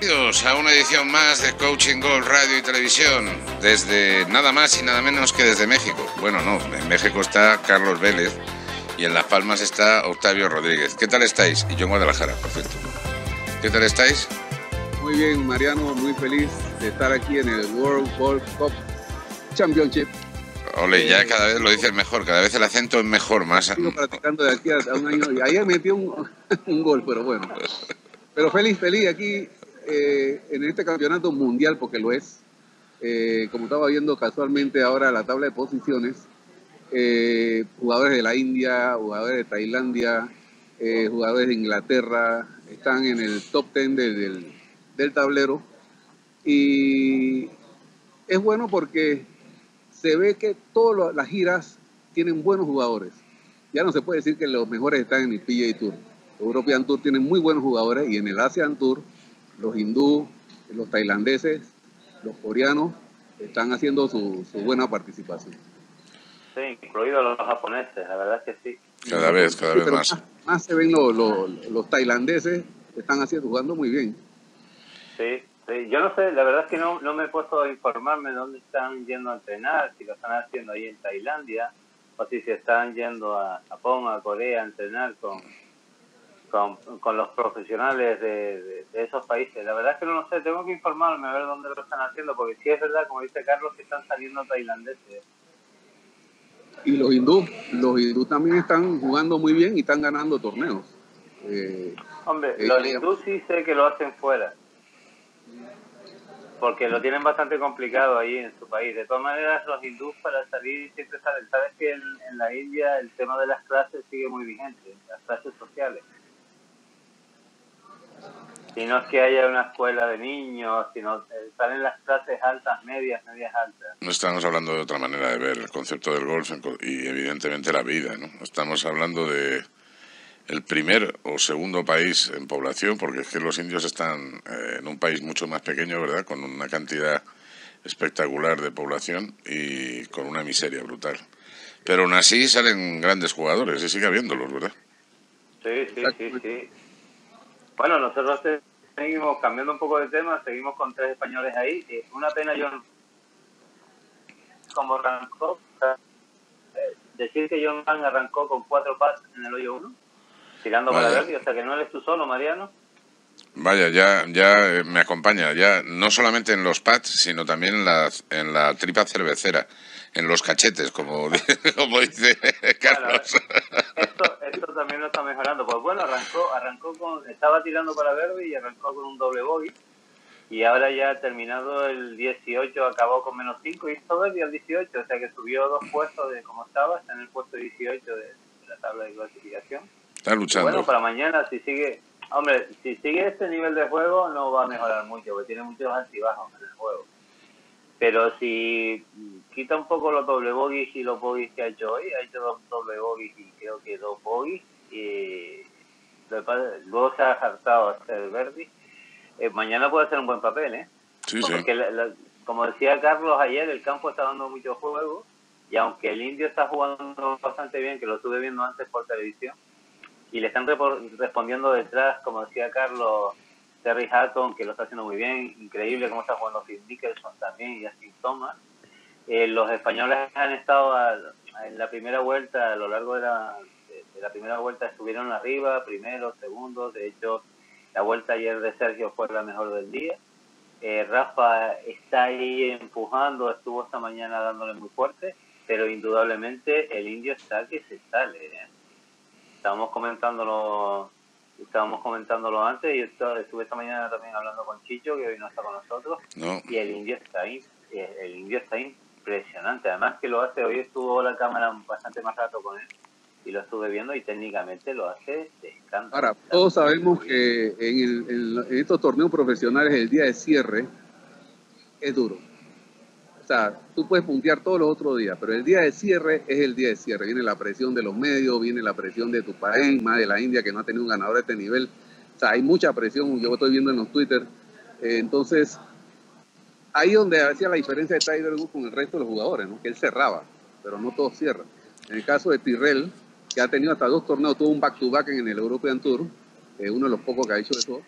Bienvenidos a una edición más de Coaching Gold Radio y Televisión, desde nada más y nada menos que desde México. Bueno, no, en México está Carlos Vélez y en Las Palmas está Octavio Rodríguez. ¿Qué tal estáis? Y yo en Guadalajara, por cierto. ¿Qué tal estáis? Muy bien, Mariano, muy feliz de estar aquí en el World Golf Cup Championship. Ole, ya cada vez lo dices mejor, cada vez el acento es mejor, más. Sigo practicando de aquí a un año y ayer metí un, un gol, pero bueno. Pero feliz, feliz aquí eh, en este campeonato mundial, porque lo es. Eh, como estaba viendo casualmente ahora la tabla de posiciones, eh, jugadores de la India, jugadores de Tailandia, jugadores de Inglaterra, están en el top 10 del, del tablero. Y es bueno porque se ve que todas las giras tienen buenos jugadores. Ya no se puede decir que los mejores están en el PGA Tour. European Tour tiene muy buenos jugadores y en el Asian Tour los hindú, los tailandeses, los coreanos están haciendo su, buena participación. Sí, incluidos los japoneses, la verdad es que sí. Cada vez, cada vez más. más. se ven los, los, tailandeses que están haciendo, jugando muy bien. Sí, yo no sé, la verdad es que no, no me he puesto a informarme dónde están yendo a entrenar, si lo están haciendo ahí en Tailandia, o si se están yendo a Japón, a Corea a entrenar con, con, los profesionales de, esos países. La verdad es que no lo sé, tengo que informarme a ver dónde lo están haciendo, porque si es verdad, como dice Carlos, que están saliendo tailandeses. Y los hindú, los hindú también están jugando muy bien y están ganando torneos. Eh, Hombre, eh, los hindú sí sé que lo hacen fuera, porque lo tienen bastante complicado ahí en su país. De todas maneras, los hindús para salir siempre salen. Sabes que en, en la India el tema de las clases sigue muy vigente, las clases sociales. Si no es que haya una escuela de niños, sino eh, están en las clases altas, medias, medias altas. No estamos hablando de otra manera de ver el concepto del golf y evidentemente la vida, ¿no? Estamos hablando de el primer o segundo país en población, porque es que los indios están eh, en un país mucho más pequeño, ¿verdad? Con una cantidad espectacular de población y con una miseria brutal. Pero aún así salen grandes jugadores y sigue habiéndolos, ¿verdad? Sí, sí, sí, sí. Bueno, nosotros seguimos cambiando un poco de tema, seguimos con tres españoles ahí. una pena John como arrancó, eh, decir que John Van arrancó con cuatro pads en el hoyo uno, tirando para verde, o sea que no eres tú solo, Mariano. Vaya, ya, ya me acompaña, ya no solamente en los pads, sino también en la, en la tripa cervecera, en los cachetes, como, como dice Carlos. Esto, esto, también lo está mejorando. Pues bueno, arrancó, arrancó con, estaba tirando para verde y arrancó con un doble bogey. Y ahora ya ha terminado el 18, acabó con menos 5 y todo el día el 18, o sea que subió dos puestos de como estaba, está en el puesto 18 de, la tabla de clasificación. Está luchando. bueno, para mañana si sigue, hombre, si sigue este nivel de juego no va a mejorar mucho, porque tiene muchos altibajos en el juego. Pero si quita un poco los doble bogies y los bogies que ha hecho hoy, ha hecho dos doble bogies y creo que dos bogies, y luego se ha hartado hasta el Verdi. Eh, mañana puede ser un buen papel, ¿eh? Sí, sí. como decía Carlos ayer, el campo está dando mucho juego y aunque el indio está jugando bastante bien, que lo estuve viendo antes por televisión, y le están respondiendo detrás, como decía Carlos, Terry Hatton, que lo está haciendo muy bien, increíble cómo está jugando Phil Nicholson también y así Thomas. Eh, los españoles han estado en la primera vuelta, a lo largo de la, primera vuelta estuvieron arriba, primero, segundo, de hecho la vuelta ayer de Sergio fue la mejor del día. Eh, Rafa está ahí empujando, estuvo esta mañana dándole muy fuerte, pero indudablemente el indio está que se sale. Estamos comentándolo estábamos comentándolo antes y estuve esta mañana también hablando con Chicho, que hoy no está con nosotros, y el indio está ahí, el indio está impresionante, además que lo hace, hoy estuvo la cámara bastante más rato con él, y lo estuve viendo y técnicamente lo hace de escándalo. Ahora, todos sabemos que en, en estos torneos profesionales el día de cierre es duro sea, tú puedes puntear todos los otros días, pero el día de cierre es el día de cierre. Viene la presión de los medios, viene la presión de tu país, más de la India que no ha tenido un ganador de este nivel. O sea, hay mucha presión, yo estoy viendo en los Twitter. Eh, entonces, ahí donde hacía la diferencia de Tiger Woods con el resto de los jugadores, ¿no? que él cerraba, pero no todos cierran. En el caso de Tyrrell, que ha tenido hasta dos torneos, tuvo un back-to-back en el European Tour, eh, uno de los pocos que ha hecho eso.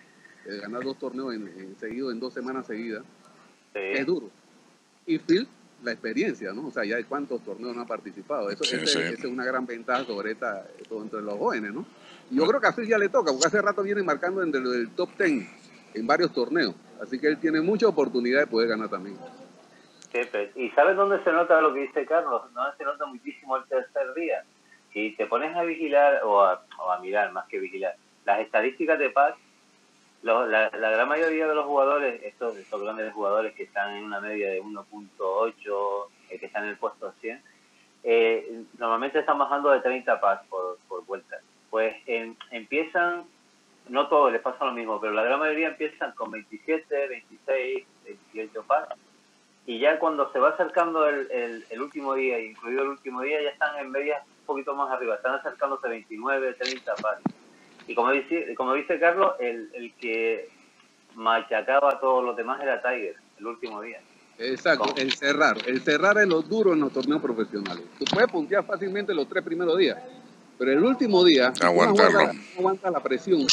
ganar dos torneos en, seguidos en dos semanas seguidas, es duro. Y Phil, la experiencia, ¿no? O sea, ya de cuántos torneos no ha participado. Eso, es una gran ventaja sobre esta, entre los jóvenes, ¿no? Y yo creo que a Phil ya le toca, porque hace rato viene marcando entre el top ten en varios torneos. Así que él tiene mucha oportunidad de poder ganar también. ¿Y sabes dónde se nota lo que dice Carlos? No se nota muchísimo el tercer día. Si te pones a vigilar o a, mirar más que vigilar las estadísticas de paz, la, gran mayoría de los jugadores, estos, estos grandes jugadores que están en una media de 1.8, eh, que están en el puesto 100, eh, normalmente están bajando de 30 paz por, por vuelta. Pues empiezan, no todos les pasa lo mismo, pero la gran mayoría empiezan con 27, 26, 28 paz y ya cuando se va acercando el, el, último día, incluido el último día, ya están en medias un poquito más arriba, están acercándose 29, 30 pares. Y como dice, como dice Carlos, el, el que machacaba a todos los demás era Tiger, el último día. Exacto, el cerrar. El cerrar es lo duro en los torneos profesionales. Tú puedes puntear fácilmente los tres primeros días, pero el último día Aguantarlo. No, aguanta, la presión.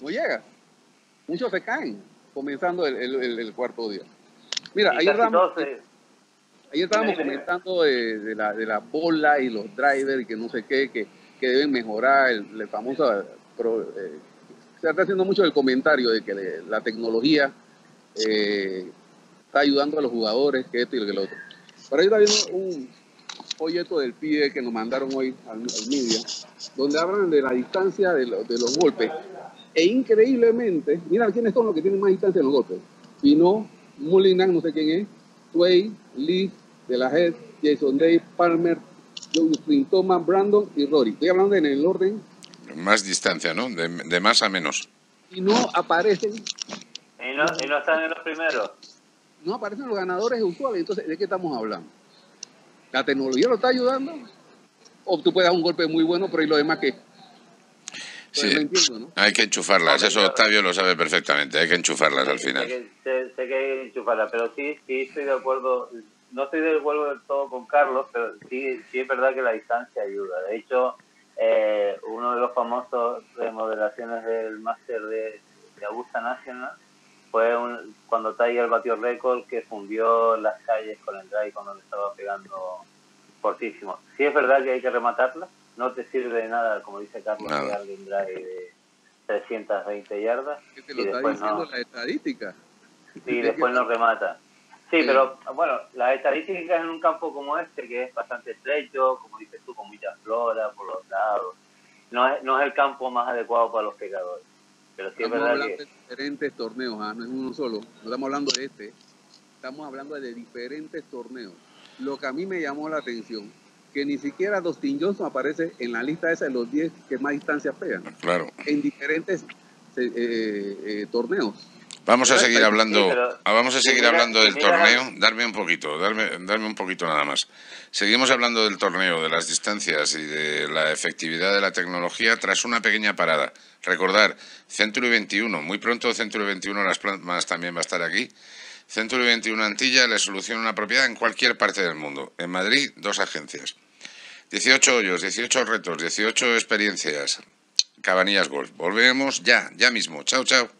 No llega. Muchos se caen comenzando el cuarto día. Mira, ayer estábamos, estábamos comentando de, la, de la bola y los drivers y que no sé qué, que, que deben mejorar, el, famoso... Eh, se está haciendo mucho el comentario de que la tecnología eh, está ayudando a los jugadores, que esto y que lo otro. Pero ahí está viendo un folleto del PIE que nos mandaron hoy al, media, donde hablan de la distancia de, de, los golpes. E increíblemente, mira quiénes son los que tienen más distancia en los golpes. Pino, Mullinan, no sé quién es, Sway, Lee, De La Head, Jason Day, Palmer, Justin Thomas, Brandon y Rory. Estoy hablando en el orden. Más distancia, ¿no? De, más a menos. Y no aparecen. Y no, y no están en los primeros. No aparecen los ganadores usuales. Entonces, ¿de qué estamos hablando? ¿La tecnología lo está ayudando? ¿O tú puedes dar un golpe muy bueno, pero ¿y lo demás qué? Sí, hay que enchufarlas, eso Octavio lo sabe perfectamente, hay que enchufarlas al final. Sé que, hay que enchufarlas, pero sí, sí estoy de acuerdo, no estoy de acuerdo del todo con Carlos, pero sí, sí es verdad que la distancia ayuda. De hecho, eh, uno de los famosos remodelaciones del máster de, de, Augusta National fue cuando Tiger batió récord que fundió las calles con el drive cuando le estaba pegando fortísimo. Sí es verdad que hay que rematarla, no te sirve de nada, como dice Carlos, que alguien drive de 320 yardas. ¿Qué te lo y está después diciendo no, la estadística? Sí, después no remata. Sí, pero bueno, las estadísticas en un campo como este, que es bastante estrecho, como dices tú, con mucha flora por los lados, no es, no es el campo más adecuado para los pecadores. Pero sí estamos es verdad hablando de diferentes torneos, ¿ah? no es uno solo, no estamos hablando de este, estamos hablando de diferentes torneos. Lo que a mí me llamó la atención que ni siquiera Dustin Johnson aparece en la lista esa de los 10 que más distancia pegan. Claro. En diferentes eh, eh, torneos. Vamos a seguir hablando, ah, vamos a seguir hablando del torneo. Darme un poquito, darme, darme un poquito nada más. Seguimos hablando del torneo, de las distancias y de la efectividad de la tecnología tras una pequeña parada. Recordar, Century 21, muy pronto Century 21 Las Plantas también va a estar aquí. Century 21 Antilla le soluciona una propiedad en cualquier parte del mundo. En Madrid, dos agencias. 18 hoyos, 18 retos, 18 experiencias. Cabanillas Golf. Volvemos ya, ya mismo. Chao, chao.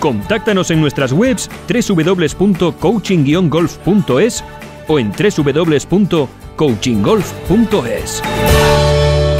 Contáctanos en nuestras webs www.coaching-golf.es o en www.coachinggolf.es.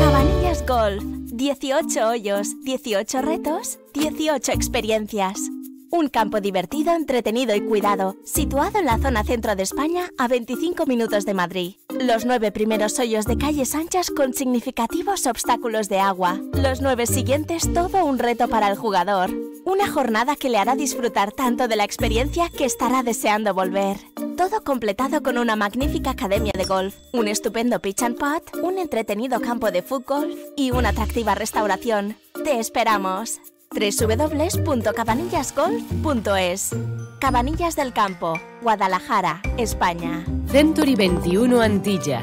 Cabanillas Golf. 18 hoyos, 18 retos, 18 experiencias. Un campo divertido, entretenido y cuidado, situado en la zona centro de España a 25 minutos de Madrid. Los nueve primeros hoyos de calles anchas con significativos obstáculos de agua. Los nueve siguientes todo un reto para el jugador. Una jornada que le hará disfrutar tanto de la experiencia que estará deseando volver. Todo completado con una magnífica academia de golf, un estupendo pitch and putt, un entretenido campo de fútbol y una atractiva restauración. Te esperamos. www.cabanillasgolf.es. Cabanillas del Campo, Guadalajara, España. Century 21 Antilla.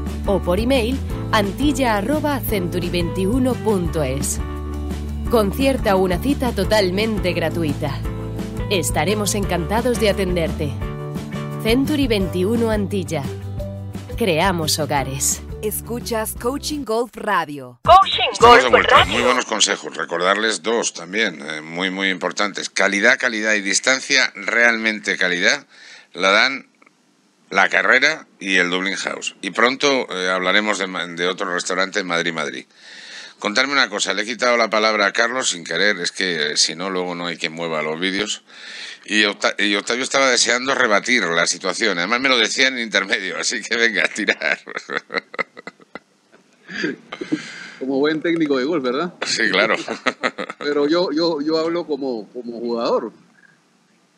o por email antilla@century21.es. Concierta una cita totalmente gratuita. Estaremos encantados de atenderte. Century 21 Antilla. Creamos hogares. Escuchas Coaching Golf Radio. Estamos de vuelta. Muy buenos consejos. Recordarles dos también, eh, muy, muy importantes. Calidad, calidad y distancia, realmente calidad, la dan la carrera y el Dublin House. Y pronto eh, hablaremos de, de, otro restaurante en Madrid, Madrid. Contarme una cosa, le he quitado la palabra a Carlos sin querer, es que eh, si no, luego no hay quien mueva los vídeos. Y, y, Octavio estaba deseando rebatir la situación. Además me lo decía en intermedio, así que venga a tirar. Como buen técnico de golf, ¿verdad? Sí, claro. Pero yo, yo, yo hablo como, como jugador,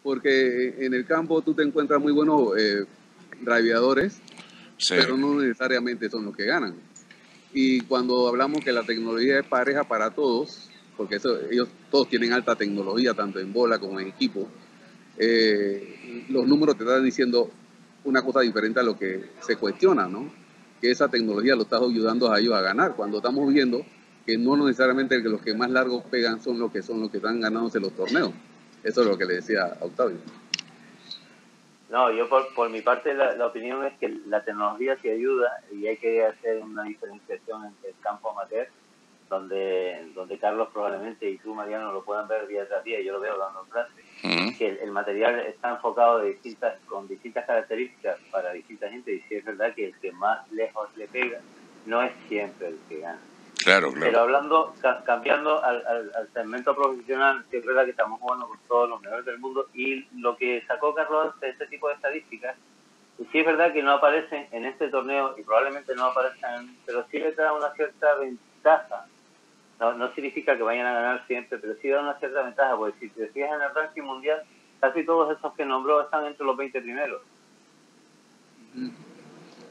porque en el campo tú te encuentras muy buenos eh, driveadores, sí. pero no necesariamente son los que ganan. Y cuando hablamos que la tecnología es pareja para todos, porque eso, ellos todos tienen alta tecnología, tanto en bola como en equipo, eh, los números te están diciendo una cosa diferente a lo que se cuestiona, ¿no? Que esa tecnología lo está ayudando a ellos a ganar, cuando estamos viendo que no necesariamente los que más largos pegan son los que son los que están ganándose los torneos. Eso es lo que le decía a Octavio. No, yo por, por mi parte la, la, opinión es que la tecnología sí ayuda y hay que hacer una diferenciación entre el campo amateur, donde, donde Carlos probablemente y tú, Mariano, lo puedan ver día tras día, yo lo veo dando clases, -huh. que el, el, material está enfocado de distintas, con distintas características para distinta gente y sí es verdad que el que más lejos le pega no es siempre el que gana. Claro, claro. Pero hablando, ca cambiando al, al, al, segmento profesional, sí es verdad que estamos jugando con todos los mejores del mundo y lo que sacó Carlos de este tipo de estadísticas, y sí es verdad que no aparecen en este torneo y probablemente no aparezcan, pero sí le da una cierta ventaja. No, no significa que vayan a ganar siempre, pero sí da una cierta ventaja, porque si te fijas en el ranking mundial, casi todos esos que nombró están entre los 20 primeros. Mm.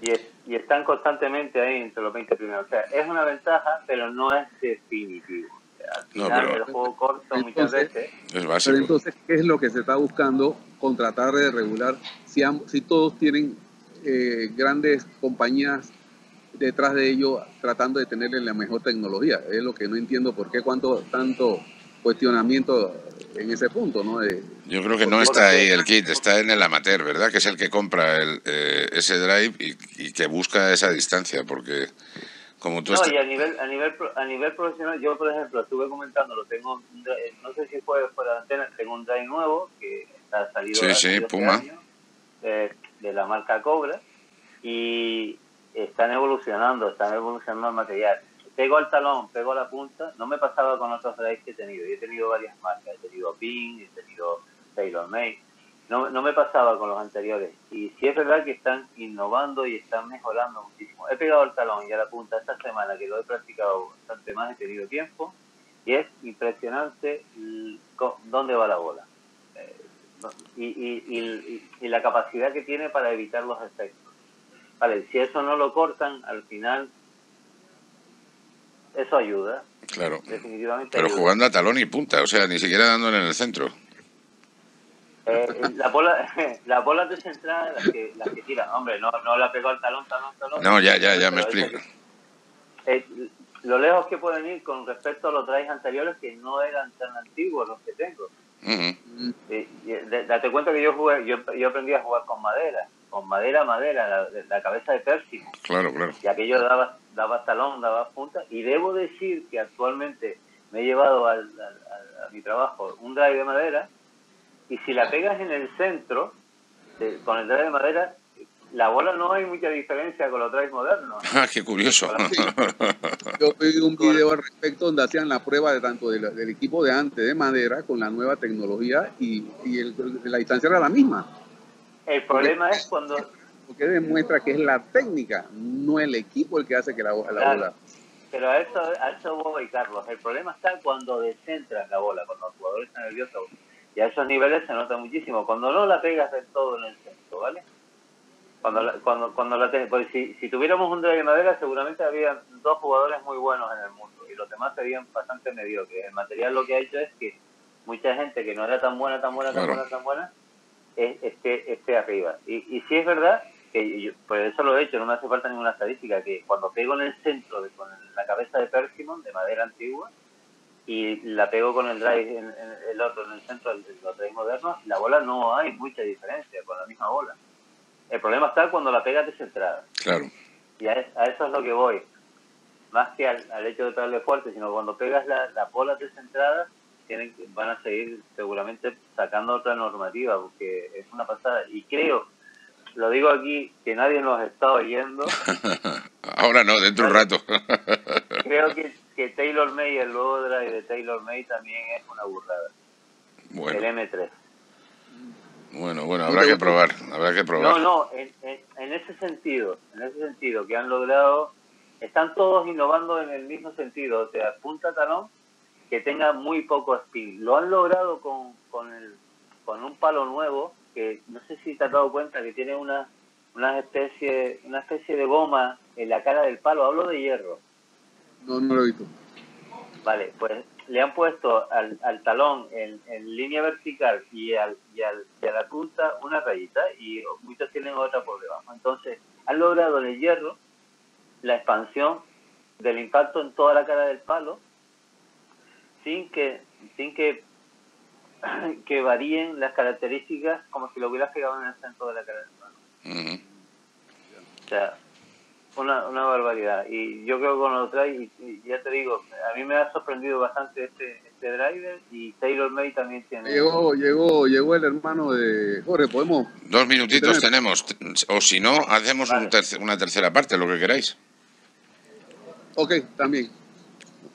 Y es, y están constantemente ahí entre los 20 primeros. O sea, es una ventaja, pero no es definitivo. O sea, al final, no, pero, el juego corto entonces, muchas veces. Es básico. Pero entonces, ¿qué es lo que se está buscando con tratar de regular? Si, si todos tienen eh, grandes compañías detrás de ellos tratando de tenerle la mejor tecnología. Es lo que no entiendo por qué cuánto tanto cuestionamiento en ese punto, ¿no? De, Yo creo que no está ahí el kit, está en el amateur, ¿verdad? Que es el que compra el, eh, ese drive y, y, que busca esa distancia, porque como tú No, y a nivel, a nivel a nivel profesional, yo por ejemplo estuve comentando, lo tengo, no sé si fue fuera de antena, tengo un drive nuevo que está salido sí, sí, este Puma. Año, de, de la marca Cobra y están evolucionando, están evolucionando el material pego al talón, pego a la punta, no me pasaba con otros drives que he tenido. Yo he tenido varias marcas, he tenido Ping, he tenido TaylorMade. No, no me pasaba con los anteriores. Y sí es verdad que están innovando y están mejorando muchísimo. He pegado al talón y a la punta esta semana que lo he practicado bastante más, he tenido tiempo. Y es impresionante dónde va la bola. Y, y, y, y la capacidad que tiene para evitar los efectos. Vale, si eso no lo cortan, al final eso ayuda. Claro. Definitivamente Pero ayuda. jugando a talón y punta, o sea, ni siquiera dándole en el centro. Eh, la bola, las bolas de central, las que, las que tiran, hombre, no, no la pegó al talón, talón, talón. No, ya, ya, ya me explico. Eh, lo lejos que pueden ir con respecto a los drives anteriores que no eran tan antiguos los que tengo. Uh -huh. eh, date cuenta que yo jugué, yo, yo aprendí a jugar con madera, con madera, madera, la, la cabeza de pérsico. Claro, claro. Y aquello daba, daba talón, daba punta. Y debo decir que actualmente me he llevado al, al, a, a mi trabajo un drive de madera y si la pegas en el centro, de, con el drive de madera, la bola no hay mucha diferencia con los drives modernos. Ah, qué curioso. Yo vi un video al respecto donde hacían la prueba de tanto del, del equipo de antes de madera con la nueva tecnología y, y el- la distancia era la misma. El problema es cuando Porque demuestra que es la técnica, no el equipo el que hace que la, la Claro. bola. Pero a eso, a eso voy, Carlos. El problema está cuando descentras la bola, cuando los jugadores están nerviosos. Y a esos niveles se nota muchísimo. Cuando no la pegas del todo en el centro, ¿vale? Cuando la, cuando, cuando la te- porque si, si tuviéramos un de madera, seguramente había dos jugadores muy buenos en el mundo y los demás serían bastante mediocres. El material lo que ha hecho es que mucha gente que no era tan buena, tan buena, tan Claro. buena, tan buena, esté, esté arriba. Y, y sí es verdad que yo, por eso lo he hecho, no me hace falta ninguna estadística, que cuando pego en el centro, de, con la cabeza de Persimmon, de madera antigua, y la pego con el drive, en, en el otro en el centro del- los drives modernos, la bola no hay mucha diferencia con la misma bola. El problema está cuando la pegas descentrada. Claro. Y a, es- a eso es lo que voy. Más que al, al hecho de pegarle fuerte, sino cuando pegas la- las bolas descentradas, tienen, que- van a seguir seguramente sacando otra normativa, porque es una pasada. Y creo, lo digo aquí, que nadie nos está oyendo, Ahora no, dentro de un rato. creo que, que Taylor May, el drive de Taylor May también es una burrada. Bueno, El M3. bueno, bueno, habrá que probar, habrá que No, probar. no, en, en, en ese sentido, en ese sentido, que han logrado, están todos innovando en el mismo sentido, o sea, punta talón que tenga muy poco spin. Lo han logrado con, con, el, con un palo nuevo, que no sé si te has dado cuenta que tiene una, una, especie, una especie de goma en la cara del palo, hablo de hierro. No, no lo he visto. Vale, pues le han puesto al, al talón en, en línea vertical y, al, y, al, y a la punta una rayita y muchos tienen otra por debajo. Entonces, han logrado en el hierro la expansión del impacto en toda la cara del palo sin que sin que, que varíen las características como si lo hubieras pegado en el centro de la cara. O sea, una, una barbaridad. Y yo creo que con los drive, y, y ya te digo, a mí me ha sorprendido bastante este, este driver y Taylor May también tiene. Llegó, llegó, llegó el hermano de Jorge, podemos. Dos minutitos Tenemos. o si no, hacemos un terce- una tercera parte, lo que queráis. Ok, también.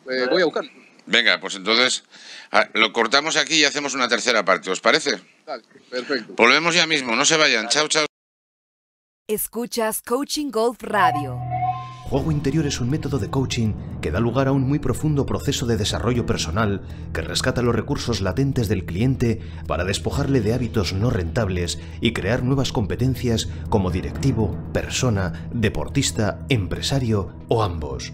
Eh, voy a buscarlo. Venga, pues entonces ah, lo cortamos aquí y hacemos una tercera parte, ¿os parece? Dale, perfecto. Volvemos ya mismo, no se vayan, chao, chao. Escuchas Coaching Golf Radio. Juego interior es un método de coaching que da lugar a un muy profundo proceso de desarrollo personal que rescata los recursos latentes del cliente para despojarle de hábitos no rentables y crear nuevas competencias como directivo, persona, deportista, empresario o ambos.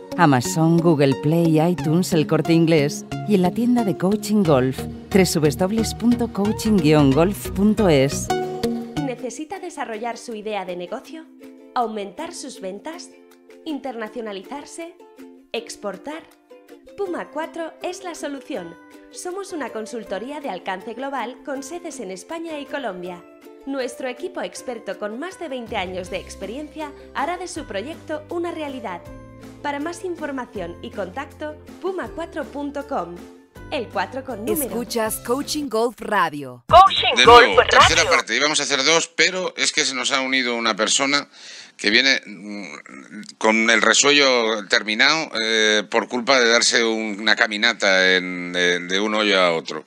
Amazon, Google Play, iTunes, El Corte Inglés y en la tienda de Coaching Golf www.coaching-golf.es. ¿Necesita desarrollar su idea de negocio? ¿Aumentar sus ventas? ¿Internacionalizarse? ¿Exportar? Puma 4 es la solución. Somos una consultoría de alcance global con sedes en España y Colombia. Nuestro equipo experto con más de 20 años de experiencia hará de su proyecto una realidad. Para más información y contacto, puma4.com. El 4 con número. Escuchas Coaching Golf Radio. De nuevo, tercera parte. Íbamos a hacer dos, pero es que se nos ha unido una persona que viene mm, con el resuello terminado eh, por culpa de darse una caminata en- de, de un hoyo a otro.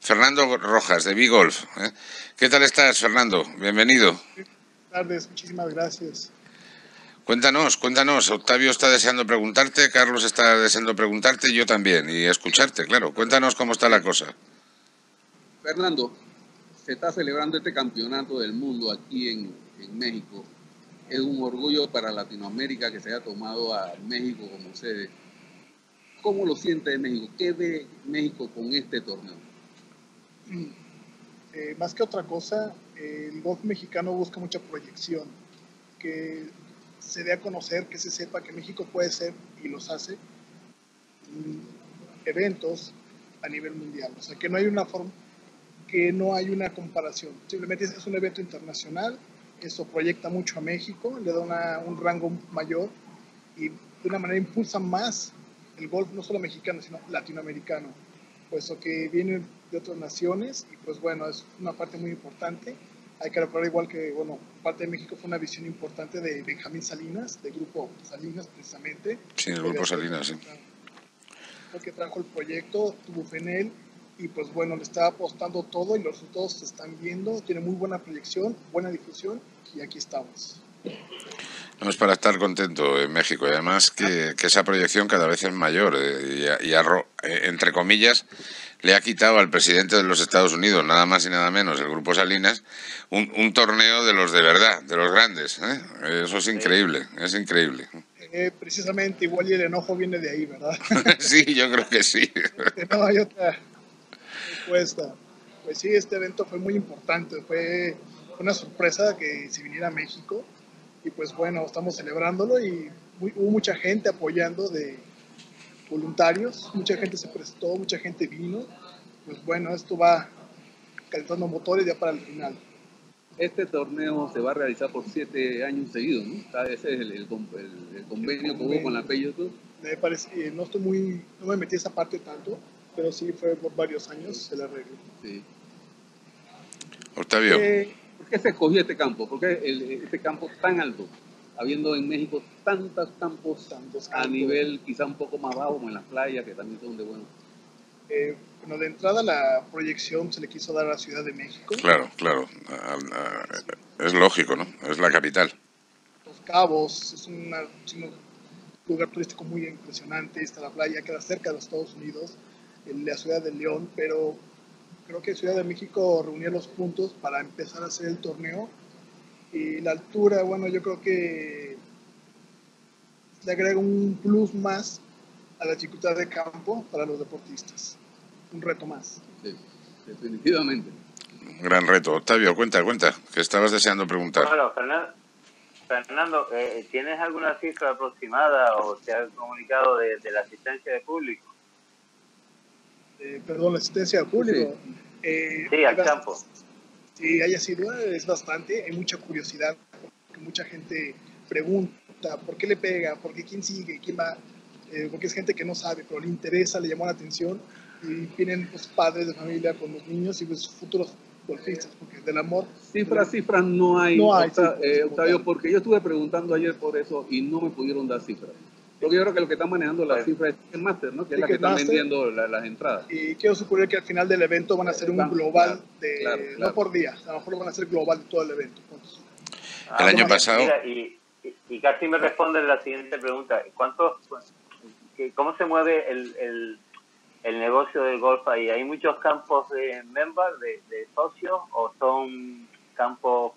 Fernando Rojas, de Big Golf. ¿eh? ¿Qué tal estás, Fernando? Bienvenido. Buenas tardes, muchísimas gracias. Cuéntanos, cuéntanos. Octavio está deseando preguntarte, Carlos está deseando preguntarte, yo también, y escucharte, claro. Cuéntanos cómo está la cosa. Fernando, se está celebrando este campeonato del mundo aquí en, en México. Es un orgullo para Latinoamérica que se haya tomado a México como sede. ¿Cómo lo siente México? ¿Qué ve México con este torneo? Eh, más que otra cosa, el golf mexicano busca mucha proyección, que se dé a conocer, que se sepa que México puede ser, y los hace, mm, eventos a nivel mundial. O sea, que no hay una forma, que no hay una comparación. Simplemente es un evento internacional, eso proyecta mucho a México, le da un rango mayor y de una manera impulsa más el golf, no solo mexicano, sino latinoamericano, puesto que vienen de otras naciones y pues bueno, es una parte muy importante. Hay que recordar igual que, bueno, parte de México fue una visión importante de Benjamín Salinas, del grupo Salinas precisamente. Sí, el grupo Salinas, sí. Porque trajo el proyecto, tuvo fe en él y pues bueno, le está apostando todo y los resultados se están viendo, tiene muy buena proyección, buena difusión y aquí estamos. No es para estar contento en México y además que, que esa proyección cada vez es mayor eh, y, y arro, eh, entre comillas le ha quitado al presidente de los Estados Unidos, nada más y nada menos, el Grupo Salinas, un, un torneo de los de verdad, de los grandes. ¿eh? Eso es increíble, es increíble. Eh, precisamente, igual y el enojo viene de ahí, ¿verdad? sí, yo creo que sí. no hay otra respuesta. Pues sí, este evento fue muy importante, fue una sorpresa que se viniera a México y pues bueno, estamos celebrándolo y muy, hubo mucha gente apoyando de voluntarios, mucha gente se prestó, mucha gente vino, pues bueno, esto va calentando motores ya para el final. Este torneo se va a realizar por siete años seguidos, ¿no? Ese es el, el, el, el convenio que hubo con la Peyoto. Me parece, eh, no estoy muy, no me metí esa parte tanto, pero sí fue por varios años el arreglo. Sí. Octavio. Eh, ¿Por qué se escogió este campo? ¿Por qué el, este campo tan alto? Habiendo en México tantos campos, Tantos a campos. nivel quizá un poco más bajo, como en las playas, que también son de buenos. Eh, bueno, de entrada la proyección se le quiso dar a la Ciudad de México. Claro, claro. A- a- Es lógico, ¿no? Es la capital. Los Cabos es, una- es un lugar turístico muy impresionante. Está la playa, queda cerca de los Estados Unidos, en la ciudad de León, pero creo que Ciudad de México reunía los puntos para empezar a hacer el torneo. Y la altura, bueno, yo creo que le agrega un plus más a la dificultad de campo para los deportistas. Un reto más. Sí, definitivamente. Un gran reto. Octavio, cuenta, cuenta, que estabas deseando preguntar. Bueno, Fernando, Fernando eh, ¿tienes alguna cifra aproximada o te has comunicado de, de la asistencia de público? Eh, perdón, la asistencia al público. Eh, Sí, al campo. Sí, haya sido, es bastante, hay mucha curiosidad, porque mucha gente pregunta, ¿por qué le pega? ¿Por qué quién sigue? ¿Quién va? Eh, porque es gente que no sabe, pero le interesa, le llamó la atención y vienen los padres de familia con los niños y pues futuros golfistas, porque del amor... Cifras, cifras no hay, No hay Octa- cifras, eh, Octavio, porque yo estuve preguntando ayer por eso y no me pudieron dar cifras. Porque yo creo que lo que está manejando la cifra es el máster, ¿no? Que es la que está Ticketmaster. vendiendo la- las entradas. Y quiero suponer que al final del evento van a hacer un Claro, global de, claro, claro. no por día, a lo mejor van a hacer global de todo el evento. El año mira, pasado- mira, y, y- y casi me responde la siguiente pregunta. ¿Cuántos, ¿Cómo se mueve el, el, el negocio del golf ahí? ¿Hay muchos campos de members, de, de socios, o son campos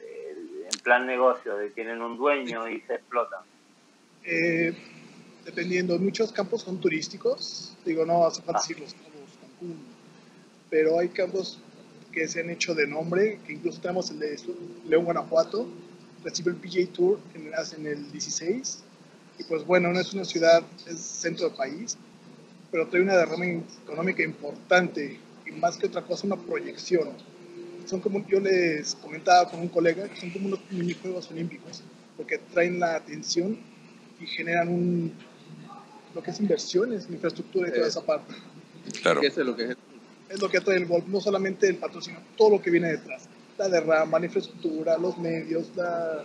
eh, en plan negocio, de tienen un dueño y se explotan? Eh, dependiendo, muchos campos son turísticos, digo, no hace falta decir los cabos, Cancún, pero hay campos que se han hecho de nombre, que incluso tenemos el de León, Guanajuato, recibe el PGA Tour en, en el 16, y pues bueno, no es una ciudad, es centro del país, pero trae una derrama económica importante, y más que otra cosa, una proyección. Son como, yo les comentaba con un colega, que son como unos mini Juegos Olímpicos, porque traen la atención y generan un, lo que es inversiones, infraestructura y toda Eh, esa parte. Claro. Que es lo que es. Es lo que trae el golf, no solamente el patrocinio, todo lo que viene detrás. La derrama, la infraestructura, los medios, la,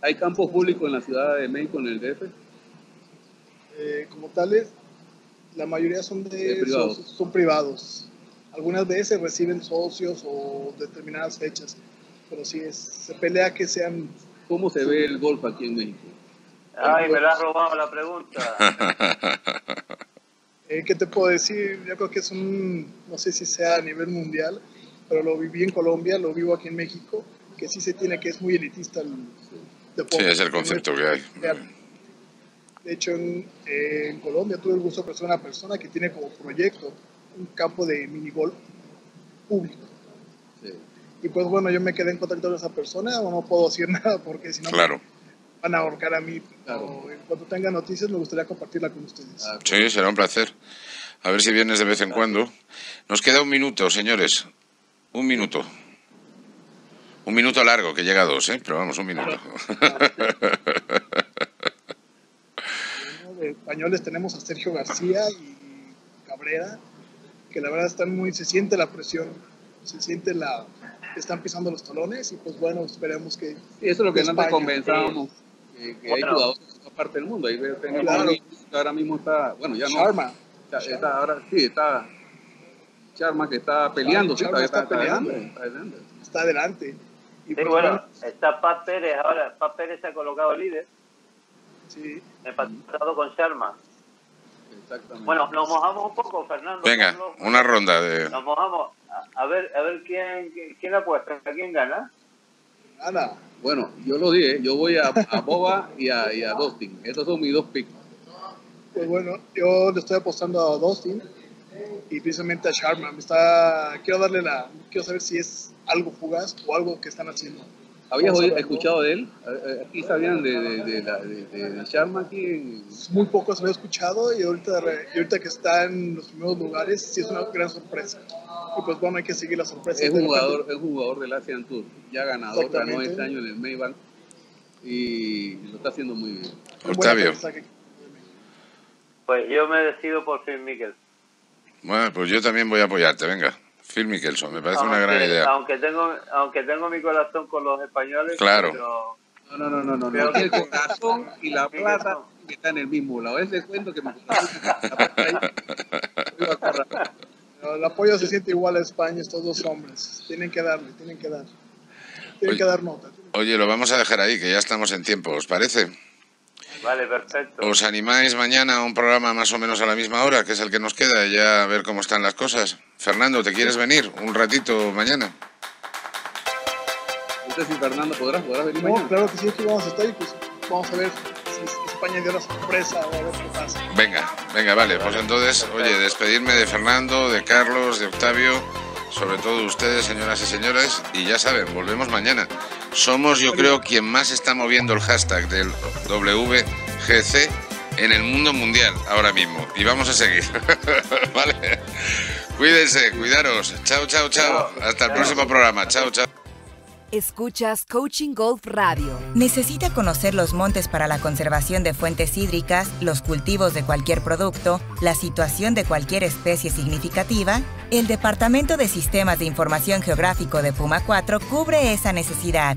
Hay campos públicos en la Ciudad de México, en el DF. eh, como tales, la mayoría son de De privados. socios, son privados. Algunas veces reciben socios o determinadas fechas, pero sí es, se pelea que sean ¿cómo se ve el golf aquí en México? Ay, me la has robado la pregunta. Eh, ¿Qué te puedo decir? Yo creo que es un, no sé si sea a nivel mundial, pero lo viví en Colombia, lo vivo aquí en México, que sí se tiene que es muy elitista el deporte. Sí, es el concepto que hay. De hecho, en, eh, en Colombia tuve el gusto de conocer a una persona que tiene como proyecto un campo de minigolf público. Sí. Y pues bueno, yo me quedé en contacto con esa persona, o no puedo decir nada porque si no me Claro. Van a ahorcar a mí. Claro. Pero en cuanto tenga noticias me gustaría compartirla con ustedes. Ah, Sí, será un placer. A ver si vienes de vez en cuando. Nos queda un minuto, señores. Un minuto. Un minuto largo, que llega a dos, ¿eh? Pero vamos, un minuto. ¿no? De españoles tenemos a Sergio García y Cabrera, que la verdad están muy, se siente la presión, se siente la, están pisando los talones y pues bueno, esperemos que... Y eso es lo que España. convenzábamos, que, que hay jugadores de toda parte del mundo. Ahí tenemos Claro. a un que ahora mismo está, bueno, ya no. Sharma, Está, está ahora sí, está Charma que está peleando, sí, Sharma está peleando. adelante, está adelante. está adelante. Y Sí, bueno, está Pat Pérez ahora. Pat Pérez se ha colocado líder, sí, empatado con Sharma. Exactamente. Bueno, nos mojamos un poco, Fernando. Venga, Carlos. una ronda de... Nos mojamos. A, a ver, a ver quién, quién- quién apuesta, quién gana. Nada, Bueno, yo lo dije, yo voy a, a Boba y a, y a Dustin. Esos son mis dos picks. pues bueno, yo le estoy apostando a Dustin y precisamente a Sharma. Me está, quiero darle la, quiero saber si es algo fugaz o algo que están haciendo. ¿Habías escuchado de él? Eh, Aquí sabían de, de, de, la- de, de- de Sharma aquí. Muy poco se lo he escuchado y ahorita, y ahorita que está en los primeros lugares, sí es una gran sorpresa. Y pues bueno, hay que seguir la sorpresa. Es un jugador, es un jugador del Asian Tour, ya ganador, ganó este año en el Maybank y lo está haciendo muy bien. Octavio. Pues yo me decido por Phil Mickel. Bueno, pues yo también voy a apoyarte, venga. Phil Mickelson, me parece una Aunque- gran idea. Aunque tengo, aunque tengo mi corazón con los españoles. Claro. pero- No, no, no, no, no. Que- El corazón y la plata que está en el mismo lado. Ese cuento que me Pero el apoyo se siente igual a España, estos dos hombres. Tienen que darle, tienen que dar. Tienen Oye. que dar nota. Oye, lo vamos a dejar ahí, que ya estamos en tiempo, ¿os parece? Vale, perfecto. ¿Os animáis mañana a un programa más o menos a la misma hora, que es el que nos queda, ya a ver cómo están las cosas? Fernando, ¿te quieres venir un ratito mañana? No sé si Fernando podrás, podrás venir No, mañana. claro que sí, aquí vamos a estar y pues vamos a ver si España dio la sorpresa o a ver qué pasa. Venga, venga, vale. Pues entonces, oye, despedirme de Fernando, de Carlos, de Octavio, sobre todo de ustedes, señoras y señores, y ya saben, volvemos mañana. Somos, yo creo, quien más está moviendo el hashtag del WGC en el mundo mundial ahora mismo. Y vamos a seguir. ¿Vale? Cuídense, cuidaros. Chao, chao, chao. Hasta el próximo programa. Chao, chao. Escuchas Coaching Golf Radio. ¿Necesita conocer los montes para la conservación de fuentes hídricas, los cultivos de cualquier producto, la situación de cualquier especie significativa? El Departamento de Sistemas de Información Geográfico de Puma 4 cubre esa necesidad.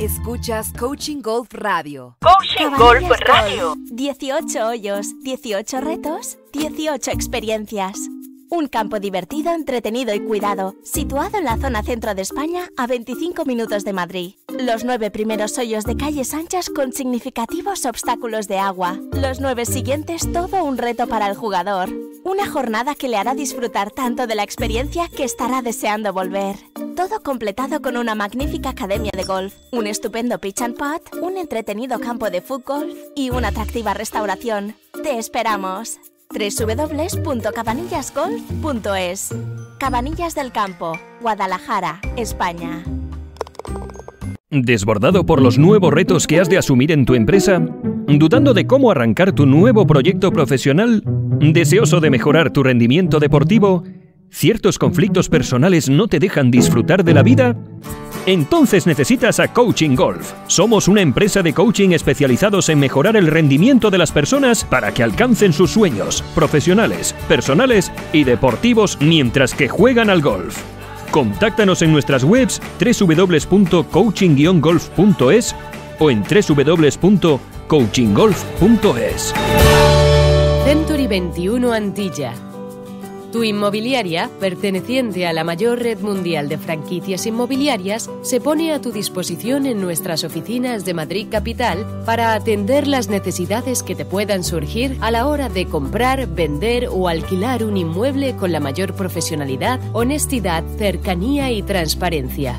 Escuchas Coaching Golf Radio. Coaching Golf Radio. 18 hoyos, 18 retos, 18 experiencias. Un campo divertido, entretenido y cuidado, situado en la zona centro de España a 25 minutos de Madrid. Los nueve primeros hoyos de calles anchas con significativos obstáculos de agua. Los nueve siguientes todo un reto para el jugador. Una jornada que le hará disfrutar tanto de la experiencia que estará deseando volver. Todo completado con una magnífica academia de golf, un estupendo pitch and putt, un entretenido campo de fútbol y una atractiva restauración. Te esperamos www.cabanillasgolf.es Cabanillas del Campo, Guadalajara, España. ¿Desbordado por los nuevos retos que has de asumir en tu empresa? ¿Dudando de cómo arrancar tu nuevo proyecto profesional? ¿Deseoso de mejorar tu rendimiento deportivo? ¿Ciertos conflictos personales no te dejan disfrutar de la vida? Entonces necesitas a Coaching Golf. Somos una empresa de coaching especializados en mejorar el rendimiento de las personas para que alcancen sus sueños, profesionales, personales y deportivos mientras que juegan al golf. Contáctanos en nuestras webs www.coaching-golf.es o en www.coachinggolf.es. Century 21 Antilla tu inmobiliaria, perteneciente a la mayor red mundial de franquicias inmobiliarias, se pone a tu disposición en nuestras oficinas de Madrid Capital para atender las necesidades que te puedan surgir a la hora de comprar, vender o alquilar un inmueble con la mayor profesionalidad, honestidad, cercanía y transparencia.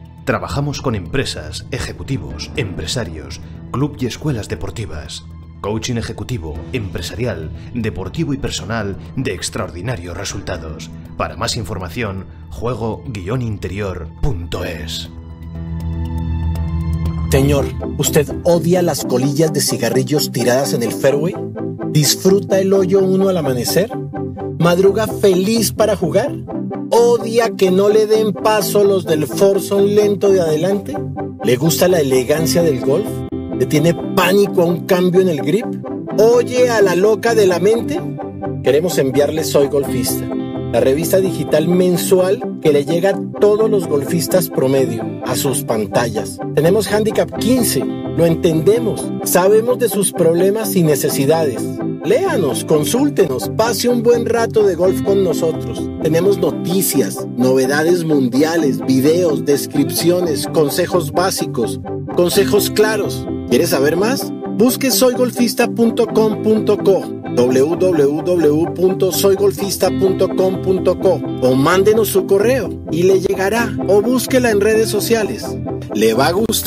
Trabajamos con empresas, ejecutivos, empresarios, club y escuelas deportivas. Coaching ejecutivo, empresarial, deportivo y personal de extraordinarios resultados. Para más información, juego-interior.es. Señor, ¿usted odia las colillas de cigarrillos tiradas en el fairway? ¿Disfruta el hoyo uno al amanecer? ¿Madruga feliz para jugar? ¿Odia que no le den paso los del forzón lento de adelante? ¿Le gusta la elegancia del golf? ¿Le tiene pánico a un cambio en el grip? ¿Oye a la loca de la mente? Queremos enviarle Soy Golfista, la revista digital mensual que le llega a todos los golfistas promedio, a sus pantallas. Tenemos Handicap 15, lo entendemos, sabemos de sus problemas y necesidades. Léanos, consúltenos, pase un buen rato de golf con nosotros. Tenemos noticias, novedades mundiales, videos, descripciones, consejos básicos, consejos claros. ¿Quieres saber más? Busque soygolfista.com.co www.soygolfista.com.co o mándenos su correo y le llegará o búsquela en redes sociales. Le va a gustar.